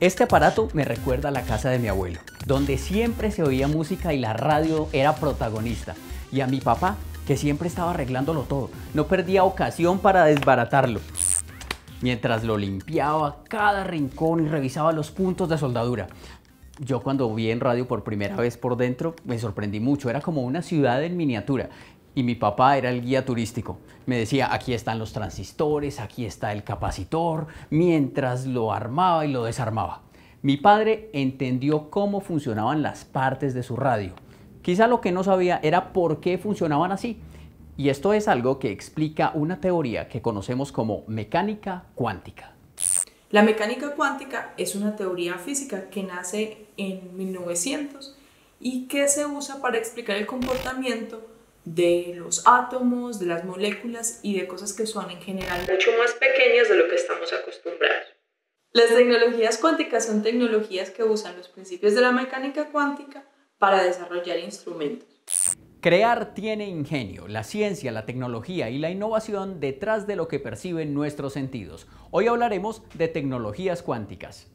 Este aparato me recuerda a la casa de mi abuelo, donde siempre se oía música y la radio era protagonista. Y a mi papá, que siempre estaba arreglándolo todo, no perdía ocasión para desbaratarlo. Mientras lo limpiaba cada rincón y revisaba los puntos de soldadura. Yo cuando vi en radio por primera vez por dentro me sorprendí mucho, era como una ciudad en miniatura y mi papá era el guía turístico. Me decía, aquí están los transistores, aquí está el capacitor, mientras lo armaba y lo desarmaba. Mi padre entendió cómo funcionaban las partes de su radio. Quizá lo que no sabía era por qué funcionaban así. Y esto es algo que explica una teoría que conocemos como mecánica cuántica. La mecánica cuántica es una teoría física que nace en 1900 y que se usa para explicar el comportamiento de los átomos, de las moléculas y de cosas que son en general mucho más pequeñas de lo que estamos acostumbrados. Las tecnologías cuánticas son tecnologías que usan los principios de la mecánica cuántica para desarrollar instrumentos. Crear tiene ingenio, la ciencia, la tecnología y la innovación detrás de lo que perciben nuestros sentidos. Hoy hablaremos de tecnologías cuánticas.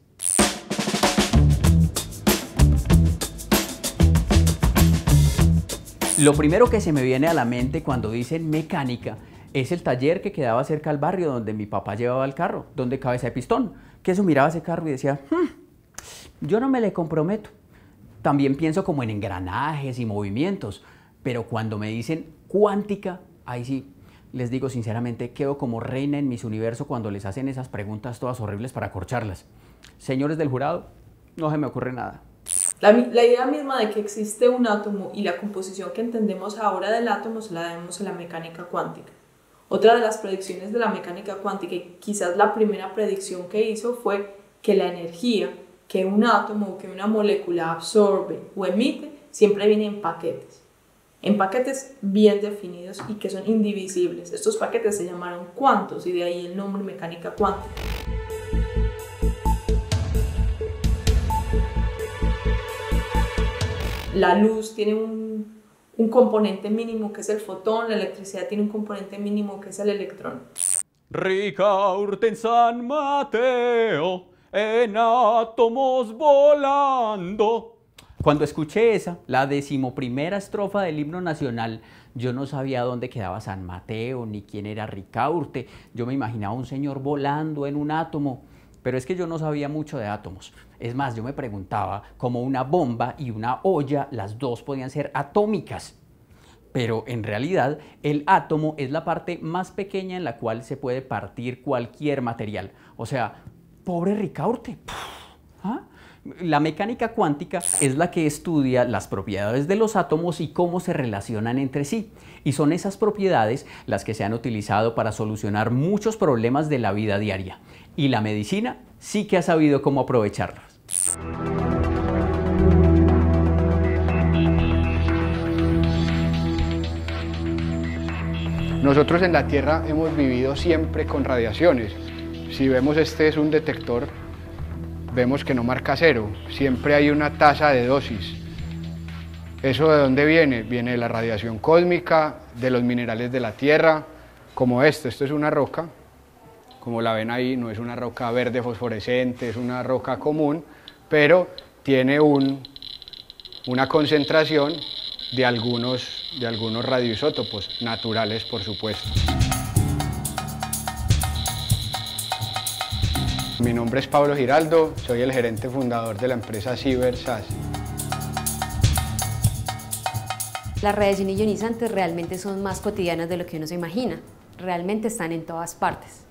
Lo primero que se me viene a la mente cuando dicen mecánica es el taller que quedaba cerca al barrio donde mi papá llevaba el carro, donde cabeza de pistón, que eso miraba ese carro y decía, hmm, yo no me le comprometo. También pienso como en engranajes y movimientos, pero cuando me dicen cuántica, ahí sí, les digo sinceramente, quedo como reina en mis universo cuando les hacen esas preguntas todas horribles para corcharlas. Señores del jurado, no se me ocurre nada. La, idea misma de que existe un átomo y la composición que entendemos ahora del átomo se la debemos a la mecánica cuántica. Otra de las predicciones de la mecánica cuántica, y quizás la primera predicción que hizo, fue que la energía que un átomo o que una molécula absorbe o emite siempre viene en paquetes en paquetes bien definidos y que son indivisibles. Estos paquetes se llamaron cuantos y de ahí el nombre mecánica cuántica. La luz tiene un, un componente mínimo que es el fotón, la electricidad tiene un componente mínimo que es el electrón. Ricaurte en San Mateo, en átomos volando. Cuando escuché esa, la decimoprimera estrofa del himno nacional, yo no sabía dónde quedaba San Mateo, ni quién era Ricaurte. Yo me imaginaba un señor volando en un átomo, pero es que yo no sabía mucho de átomos. Es más, yo me preguntaba cómo una bomba y una olla, las dos podían ser atómicas. Pero en realidad el átomo es la parte más pequeña en la cual se puede partir cualquier material. O sea, pobre Ricaurte. ¿Ah? La mecánica cuántica es la que estudia las propiedades de los átomos y cómo se relacionan entre sí. Y son esas propiedades las que se han utilizado para solucionar muchos problemas de la vida diaria. Y la medicina sí que ha sabido cómo aprovecharlas. Nosotros en la Tierra hemos vivido siempre con radiaciones. Si vemos este es un detector vemos que no marca cero, siempre hay una tasa de dosis. ¿Eso de dónde viene? Viene de la radiación cósmica, de los minerales de la Tierra, como esto, esto es una roca, como la ven ahí, no es una roca verde fosforescente, es una roca común, pero tiene un, una concentración de algunos, de algunos radioisótopos naturales, por supuesto. Mi nombre es Pablo Giraldo, soy el gerente fundador de la empresa CyberSAS. Las radiaciones ionizantes realmente son más cotidianas de lo que uno se imagina. Realmente están en todas partes,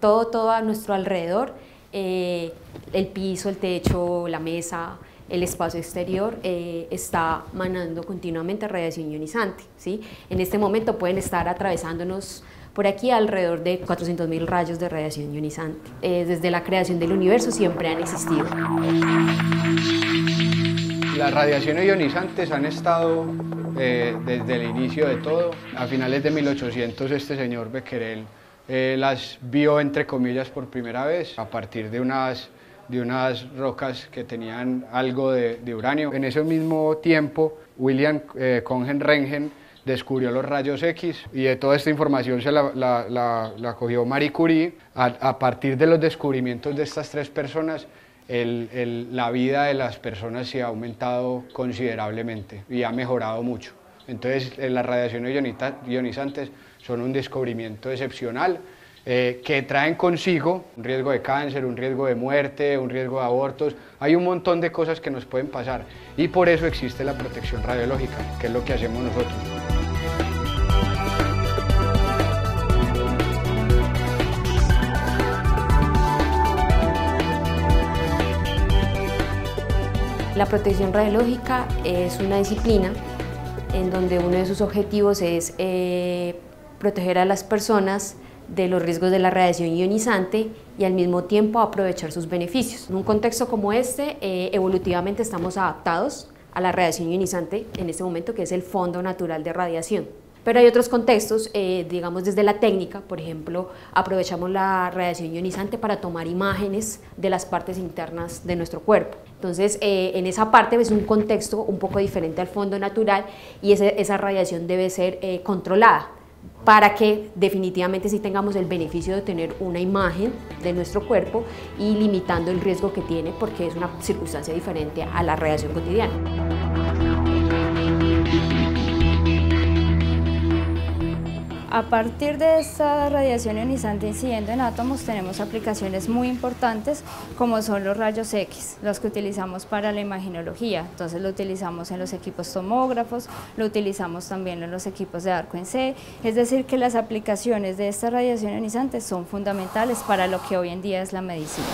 Todo, todo a nuestro alrededor, eh, el piso, el techo, la mesa, el espacio exterior eh, está manando continuamente radiación ionizante. ¿sí? En este momento pueden estar atravesándonos por aquí alrededor de 400.000 rayos de radiación ionizante. Eh, desde la creación del universo siempre han existido. Las radiaciones ionizantes han estado desde el inicio de todo. A finales de 1800 este señor Becquerel eh, las vio entre comillas por primera vez a partir de unas, de unas rocas que tenían algo de, uranio. En ese mismo tiempo William Congen Rengen descubrió los rayos X y toda esta información se la, la, cogió Marie Curie. A, partir de los descubrimientos de estas tres personas la vida de las personas se ha aumentado considerablemente y ha mejorado mucho. Entonces las radiaciones ionizantes son un descubrimiento excepcional eh, que traen consigo un riesgo de cáncer, un riesgo de muerte, un riesgo de abortos. Hay un montón de cosas que nos pueden pasar y por eso existe la protección radiológica, que es lo que hacemos nosotros. La protección radiológica es una disciplina en donde uno de sus objetivos es eh, proteger a las personas de los riesgos de la radiación ionizante y al mismo tiempo aprovechar sus beneficios. En un contexto como este, eh, evolutivamente estamos adaptados a la radiación ionizante en este momento, que es el fondo natural de radiación. Pero hay otros contextos, eh, digamos desde la técnica, por ejemplo, aprovechamos la radiación ionizante para tomar imágenes de las partes internas de nuestro cuerpo. Entonces, eh, en esa parte es un contexto un poco diferente al fondo natural y esa radiación debe ser controlada para que definitivamente sí tengamos el beneficio de tener una imagen de nuestro cuerpo y limitando el riesgo que tiene porque es una circunstancia diferente a la radiación cotidiana. A partir de esta radiación ionizante incidiendo en átomos tenemos aplicaciones muy importantes como son los rayos X, los que utilizamos para la imaginología. Entonces lo utilizamos en los equipos tomógrafos, lo utilizamos también en los equipos de arco en C, es decir que las aplicaciones de esta radiación ionizante son fundamentales para lo que hoy en día es la medicina.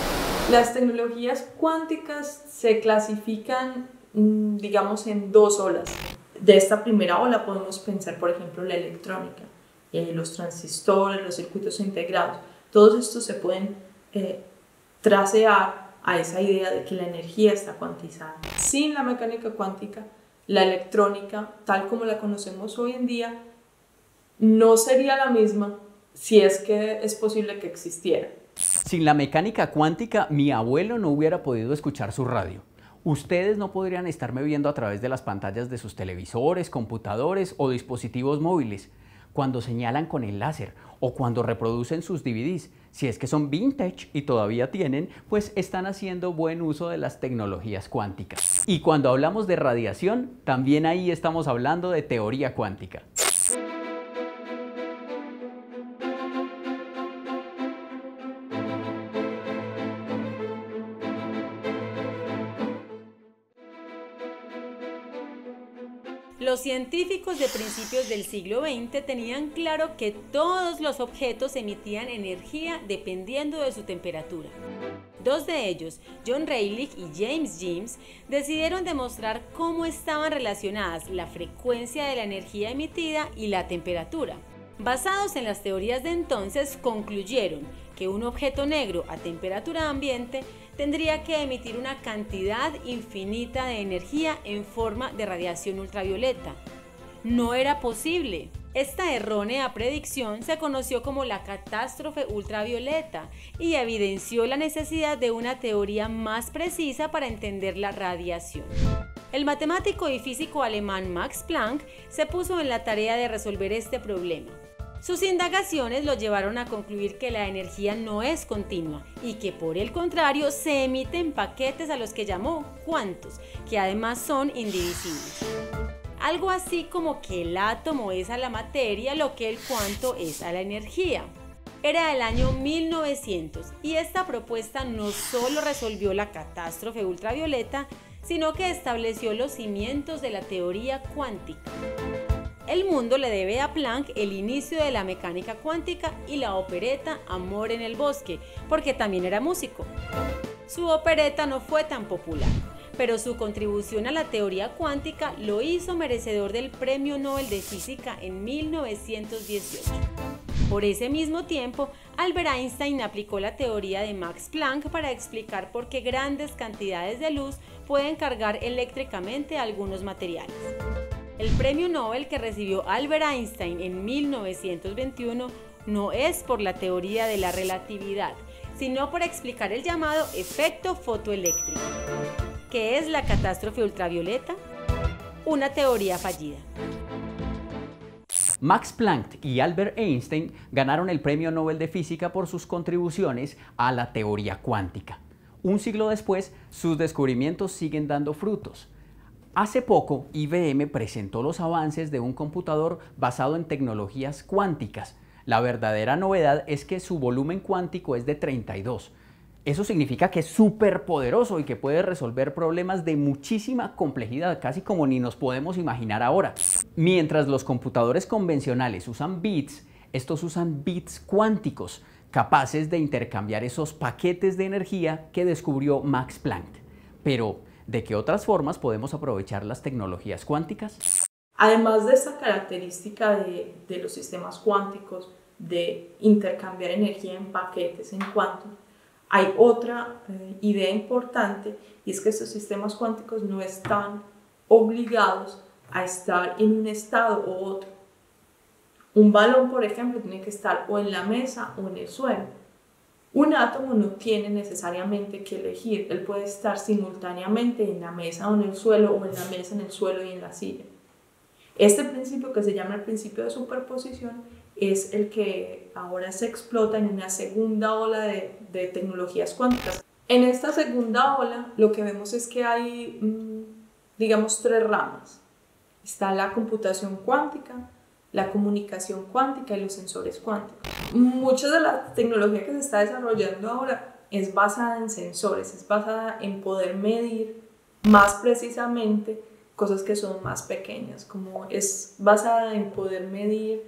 Las tecnologías cuánticas se clasifican, mm, digamos, en dos olas. De esta primera ola podemos pensar, por ejemplo, la electrónica eh, los transistores, los circuitos integrados, todos estos se pueden eh, trasear a esa idea de que la energía está cuantizada. Sin la mecánica cuántica, la electrónica, tal como la conocemos hoy en día, no sería la misma si es que es posible que existiera. Sin la mecánica cuántica, mi abuelo no hubiera podido escuchar su radio. Ustedes no podrían estarme viendo a través de las pantallas de sus televisores, computadores o dispositivos móviles cuando señalan con el láser o cuando reproducen sus DVDs. Si es que son vintage y todavía tienen, pues están haciendo buen uso de las tecnologías cuánticas. Y cuando hablamos de radiación, también ahí estamos hablando de teoría cuántica. Los científicos de principios del siglo XX tenían claro que todos los objetos emitían energía dependiendo de su temperatura. Dos de ellos, John Rayleigh y James James, decidieron demostrar cómo estaban relacionadas la frecuencia de la energía emitida y la temperatura. Basados en las teorías de entonces, concluyeron que un objeto negro a temperatura ambiente tendría que emitir una cantidad infinita de energía en forma de radiación ultravioleta. No era posible. Esta errónea predicción se conoció como la catástrofe ultravioleta y evidenció la necesidad de una teoría más precisa para entender la radiación. El matemático y físico alemán Max Planck se puso en la tarea de resolver este problema. Sus indagaciones lo llevaron a concluir que la energía no es continua y que por el contrario se emiten paquetes a los que llamó cuantos, que además son indivisibles. Algo así como que el átomo es a la materia lo que el cuanto es a la energía. Era el año 1900 y esta propuesta no solo resolvió la catástrofe ultravioleta, sino que estableció los cimientos de la teoría cuántica. El mundo le debe a Planck el inicio de la mecánica cuántica y la opereta Amor en el bosque, porque también era músico. Su opereta no fue tan popular, pero su contribución a la teoría cuántica lo hizo merecedor del Premio Nobel de Física en 1918. Por ese mismo tiempo, Albert Einstein aplicó la teoría de Max Planck para explicar por qué grandes cantidades de luz pueden cargar eléctricamente algunos materiales. El premio Nobel que recibió Albert Einstein en 1921 no es por la teoría de la relatividad, sino por explicar el llamado efecto fotoeléctrico. ¿Qué es la catástrofe ultravioleta? Una teoría fallida. Max Planck y Albert Einstein ganaron el Premio Nobel de Física por sus contribuciones a la teoría cuántica. Un siglo después, sus descubrimientos siguen dando frutos. Hace poco, IBM presentó los avances de un computador basado en tecnologías cuánticas. La verdadera novedad es que su volumen cuántico es de 32. Eso significa que es súper poderoso y que puede resolver problemas de muchísima complejidad, casi como ni nos podemos imaginar ahora. Mientras los computadores convencionales usan bits, estos usan bits cuánticos, capaces de intercambiar esos paquetes de energía que descubrió Max Planck. Pero, ¿De qué otras formas podemos aprovechar las tecnologías cuánticas? Además de esta característica de, los sistemas cuánticos de intercambiar energía en paquetes en cuanto, hay otra eh, idea importante y es que estos sistemas cuánticos no están obligados a estar en un estado u otro. Un balón, por ejemplo, tiene que estar o en la mesa o en el suelo. Un átomo no tiene necesariamente que elegir, él puede estar simultáneamente en la mesa o en el suelo o en la mesa, en el suelo y en la silla. Este principio que se llama el principio de superposición es el que ahora se explota en una segunda ola de, tecnologías cuánticas. En esta segunda ola lo que vemos es que hay, mm, digamos, tres ramas. Está la computación cuántica, la comunicación cuántica y los sensores cuánticos. Mucha de la tecnología que se está desarrollando ahora es basada en sensores, es basada en poder medir más precisamente cosas que son más pequeñas, como es basada en poder medir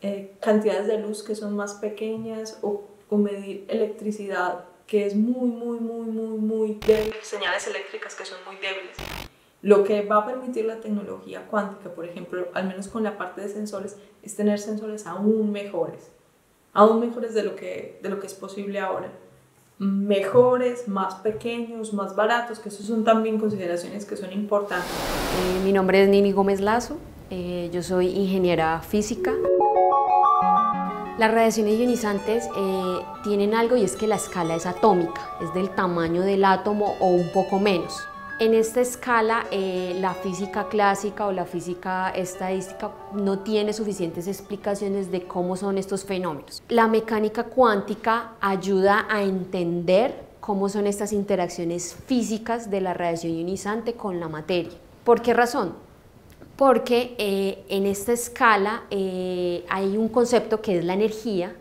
eh, cantidades de luz que son más pequeñas o, o medir electricidad que es muy, muy, muy, muy, muy débil, señales eléctricas que son muy débiles. Lo que va a permitir la tecnología cuántica, por ejemplo, al menos con la parte de sensores, es tener sensores aún mejores, aún mejores de lo que, de lo que es posible ahora. Mejores, más pequeños, más baratos, que eso son también consideraciones que son importantes. Eh, mi nombre es Nini Gómez Lazo, eh, yo soy ingeniera física. Las radiaciones ionizantes eh, tienen algo y es que la escala es atómica, es del tamaño del átomo o un poco menos. En esta escala, eh, la física clásica o la física estadística no tiene suficientes explicaciones de cómo son estos fenómenos. La mecánica cuántica ayuda a entender cómo son estas interacciones físicas de la radiación ionizante con la materia. ¿Por qué razón? Porque eh, en esta escala eh, hay un concepto que es la energía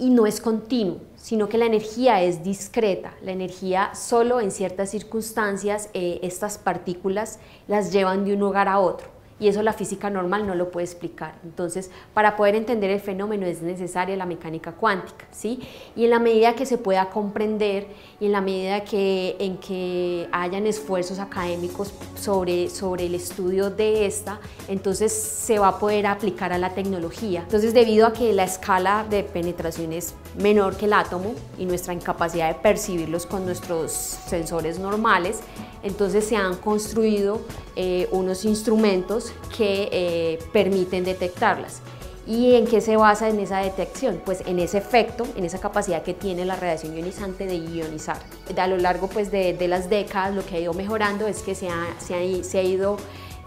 y no es continuo sino que la energía es discreta. La energía solo en ciertas circunstancias, eh, estas partículas las llevan de un lugar a otro y eso la física normal no lo puede explicar. Entonces, para poder entender el fenómeno es necesaria la mecánica cuántica, ¿sí? Y en la medida que se pueda comprender y en la medida que, en que hayan esfuerzos académicos sobre, sobre el estudio de esta, entonces se va a poder aplicar a la tecnología. Entonces, debido a que la escala de penetración es menor que el átomo y nuestra incapacidad de percibirlos con nuestros sensores normales, entonces se han construido eh, unos instrumentos que eh, permiten detectarlas. ¿Y en qué se basa en esa detección? Pues en ese efecto, en esa capacidad que tiene la radiación ionizante de ionizar. A lo largo pues, de, las décadas lo que ha ido mejorando es que se se ha ido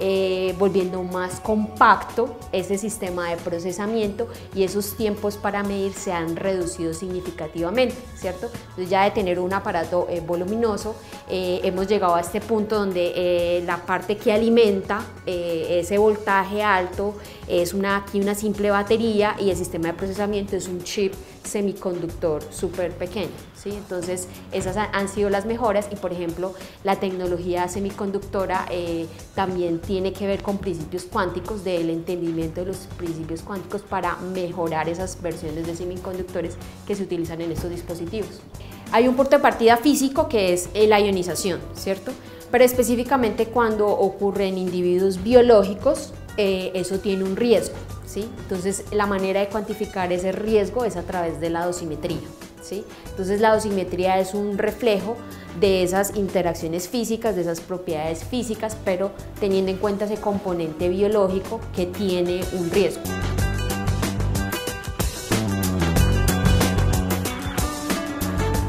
eh, volviendo más compacto ese sistema de procesamiento y esos tiempos para medir se han reducido significativamente, ¿cierto? Entonces ya de tener un aparato eh, voluminoso, eh, hemos llegado a este punto donde la parte que alimenta ese voltaje alto es una, aquí una simple batería y el sistema de procesamiento es un chip semiconductor súper pequeño. ¿sí? Entonces, esas han sido las mejoras y, por ejemplo, la tecnología semiconductora eh, también tiene que ver con principios cuánticos, del entendimiento de los principios cuánticos para mejorar esas versiones de semiconductores que se utilizan en estos dispositivos. Hay un punto de partida físico que es la ionización, ¿cierto? Pero específicamente cuando ocurre en individuos biológicos, eh, eso tiene un riesgo. ¿sí? Entonces, la manera de cuantificar ese riesgo es a través de la dosimetría. ¿Sí? Entonces, la dosimetría es un reflejo de esas interacciones físicas, de esas propiedades físicas, pero teniendo en cuenta ese componente biológico que tiene un riesgo.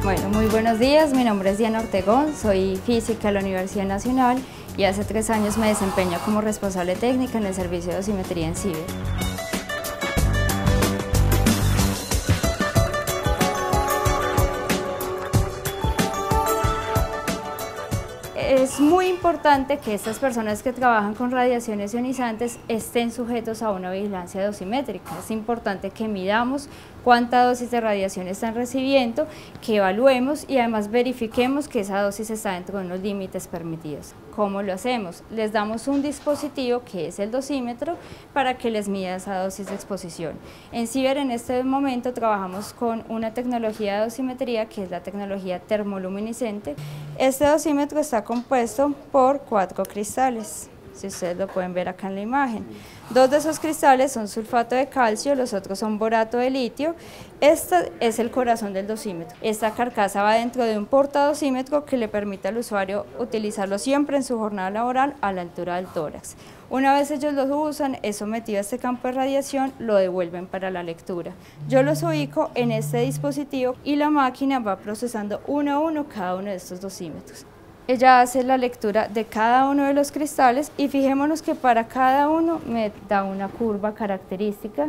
Bueno, muy buenos días, mi nombre es Diana Ortegón, soy física de la Universidad Nacional y hace tres años me desempeño como responsable técnica en el servicio de dosimetría en CIBER. Es muy importante que estas personas que trabajan con radiaciones ionizantes estén sujetos a una vigilancia dosimétrica. Es importante que midamos cuánta dosis de radiación están recibiendo, que evaluemos y además verifiquemos que esa dosis está dentro de unos límites permitidos. ¿Cómo lo hacemos? Les damos un dispositivo que es el dosímetro para que les mida esa dosis de exposición. En Ciber en este momento trabajamos con una tecnología de dosimetría que es la tecnología termoluminiscente. Este dosímetro está compuesto por cuatro cristales si ustedes lo pueden ver acá en la imagen. Dos de esos cristales son sulfato de calcio, los otros son borato de litio. Este es el corazón del dosímetro. Esta carcasa va dentro de un portadosímetro que le permite al usuario utilizarlo siempre en su jornada laboral a la altura del tórax. Una vez ellos lo usan, es sometido a este campo de radiación, lo devuelven para la lectura. Yo los ubico en este dispositivo y la máquina va procesando uno a uno cada uno de estos dosímetros ella hace la lectura de cada uno de los cristales y fijémonos que para cada uno me da una curva característica.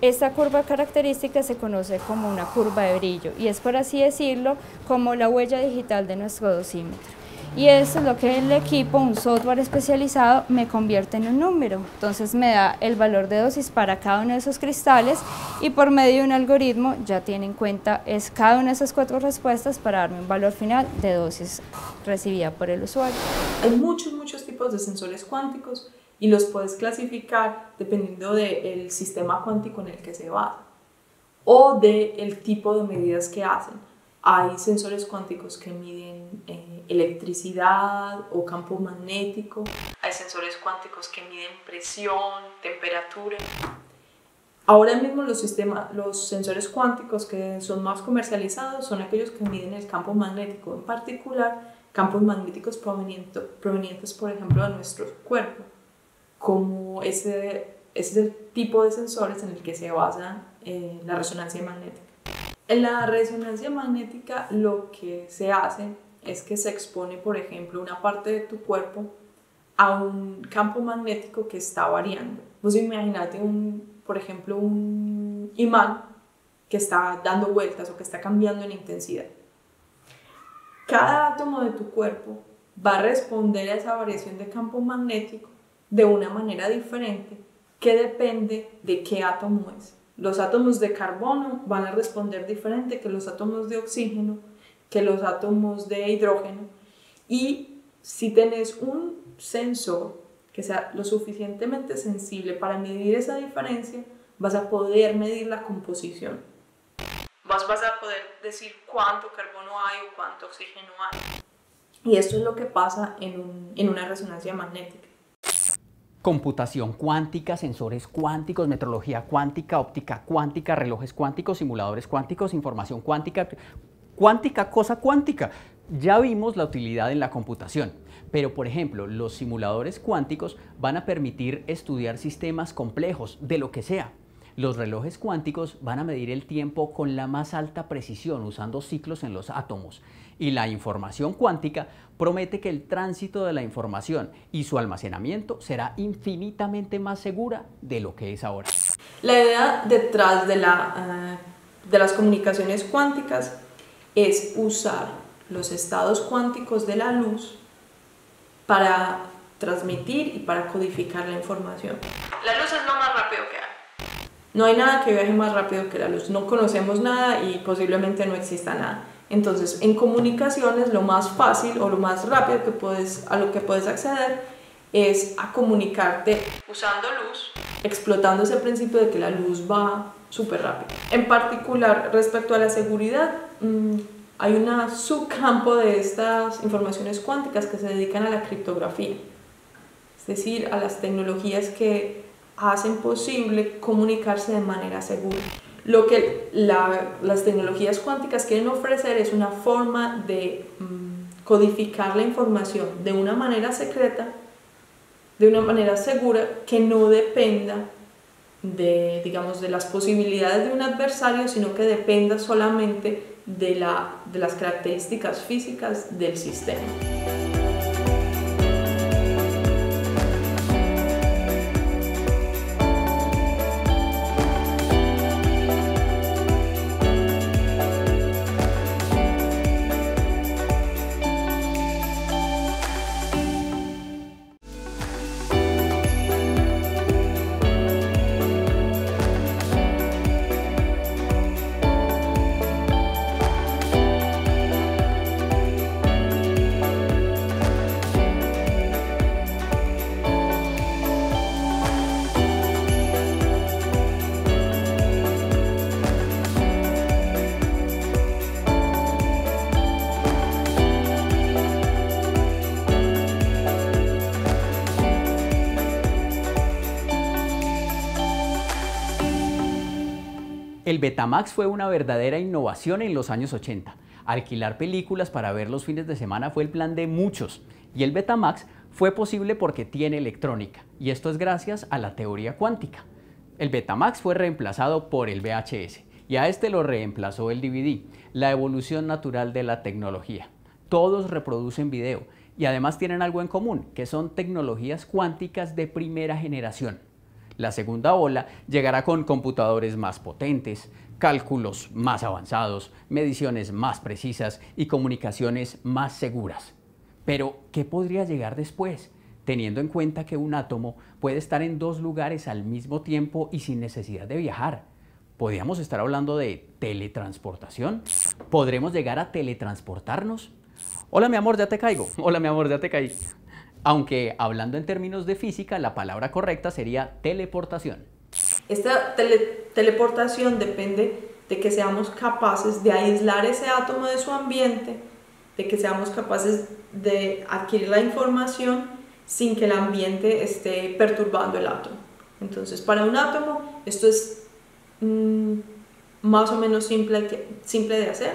Esta curva característica se conoce como una curva de brillo y es por así decirlo como la huella digital de nuestro dosímetro y eso es lo que el equipo, un software especializado, me convierte en un número. Entonces me da el valor de dosis para cada uno de esos cristales y por medio de un algoritmo ya tiene en cuenta cada una de esas cuatro respuestas para darme un valor final de dosis recibida por el usuario. Hay muchos, muchos tipos de sensores cuánticos y los puedes clasificar dependiendo del sistema cuántico en el que se basa o del tipo de medidas que hacen. Hay sensores cuánticos que miden eh, electricidad o campo magnético. Hay sensores cuánticos que miden presión, temperatura. Ahora mismo los, sistemas, los sensores cuánticos que son más comercializados son aquellos que miden el campo magnético, en particular campos magnéticos provenientes, provenientes por ejemplo, de nuestro cuerpo, como ese, ese tipo de sensores en el que se basa eh, la resonancia magnética. En la resonancia magnética lo que se hace es que se expone, por ejemplo, una parte de tu cuerpo a un campo magnético que está variando. Vos imagínate, un, por ejemplo, un imán que está dando vueltas o que está cambiando en intensidad. Cada átomo de tu cuerpo va a responder a esa variación de campo magnético de una manera diferente que depende de qué átomo es. Los átomos de carbono van a responder diferente que los átomos de oxígeno, que los átomos de hidrógeno. Y si tenés un sensor que sea lo suficientemente sensible para medir esa diferencia, vas a poder medir la composición. Vas, vas a poder decir cuánto carbono hay o cuánto oxígeno hay. Y esto es lo que pasa en, en una resonancia magnética computación cuántica, sensores cuánticos, metrología cuántica, óptica cuántica, relojes cuánticos, simuladores cuánticos, información cuántica, cuántica, cosa cuántica. Ya vimos la utilidad en la computación, pero por ejemplo, los simuladores cuánticos van a permitir estudiar sistemas complejos de lo que sea. Los relojes cuánticos van a medir el tiempo con la más alta precisión usando ciclos en los átomos y la información cuántica promete que el tránsito de la información y su almacenamiento será infinitamente más segura de lo que es ahora. La idea detrás de, la, eh, de las comunicaciones cuánticas es usar los estados cuánticos de la luz para transmitir y para codificar la información. La luz es lo más. No hay nada que viaje más rápido que la luz. No conocemos nada y posiblemente no exista nada. Entonces, en comunicaciones lo más fácil o lo más rápido a lo que puedes acceder es a comunicarte usando luz, explotando ese principio de que la luz va súper rápido. En particular, respecto a la seguridad, mm, hay un subcampo de estas informaciones cuánticas que se dedican a la criptografía, es decir, a las tecnologías que hacen posible comunicarse de manera segura. Lo que las tecnologías cuánticas quieren ofrecer es una forma de mm, codificar la información de una manera secreta, de una manera segura, que no dependa de, digamos, de las posibilidades de un adversario, sino que dependa solamente de las características físicas del sistema. Betamax fue una verdadera innovación en los años 80. Alquilar películas para ver los fines de semana fue el plan de muchos y el Betamax fue posible porque tiene electrónica y esto es gracias a la teoría cuántica. El Betamax fue reemplazado por el VHS y a este lo reemplazó el DVD, la evolución natural de la tecnología. Todos reproducen video y además tienen algo en común, que son tecnologías cuánticas de primera generación. La segunda ola llegará con computadores más potentes, cálculos más avanzados, mediciones más precisas y comunicaciones más seguras. Pero, ¿qué podría llegar después? Teniendo en cuenta que un átomo puede estar en dos lugares al mismo tiempo y sin necesidad de viajar. ¿Podríamos estar hablando de teletransportación? ¿Podremos llegar a teletransportarnos? Hola mi amor, ya te caigo. Hola mi amor, ya te caí. Aunque hablando en términos de física, la palabra correcta sería teleportación. Esta teleportación depende de que seamos capaces de aislar ese átomo de su ambiente, de que seamos capaces de adquirir la información sin que el ambiente esté perturbando el átomo. Entonces, para un átomo esto es mm, más o menos simple, simple de hacer.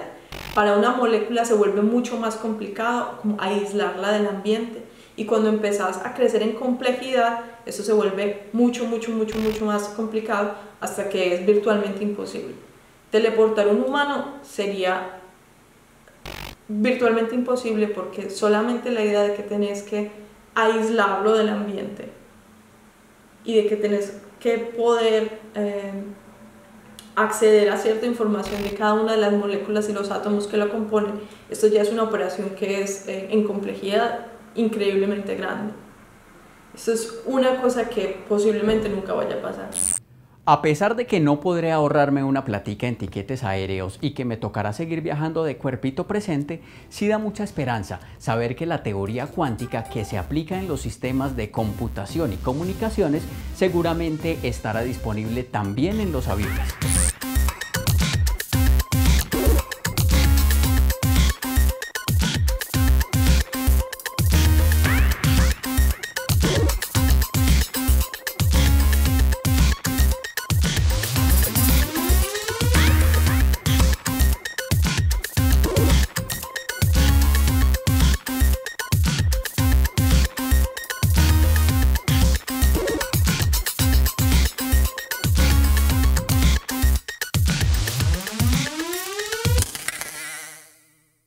Para una molécula se vuelve mucho más complicado aislarla del ambiente y cuando empezás a crecer en complejidad, eso se vuelve mucho, mucho, mucho, mucho más complicado hasta que es virtualmente imposible. Teleportar un humano sería virtualmente imposible porque solamente la idea de que tenés que aislarlo del ambiente y de que tenés que poder eh, acceder a cierta información de cada una de las moléculas y los átomos que lo componen, esto ya es una operación que es eh, en complejidad increíblemente grande. Esto es una cosa que posiblemente nunca vaya a pasar. A pesar de que no podré ahorrarme una platica en tiquetes aéreos y que me tocará seguir viajando de cuerpito presente, sí da mucha esperanza saber que la teoría cuántica que se aplica en los sistemas de computación y comunicaciones seguramente estará disponible también en los aviones.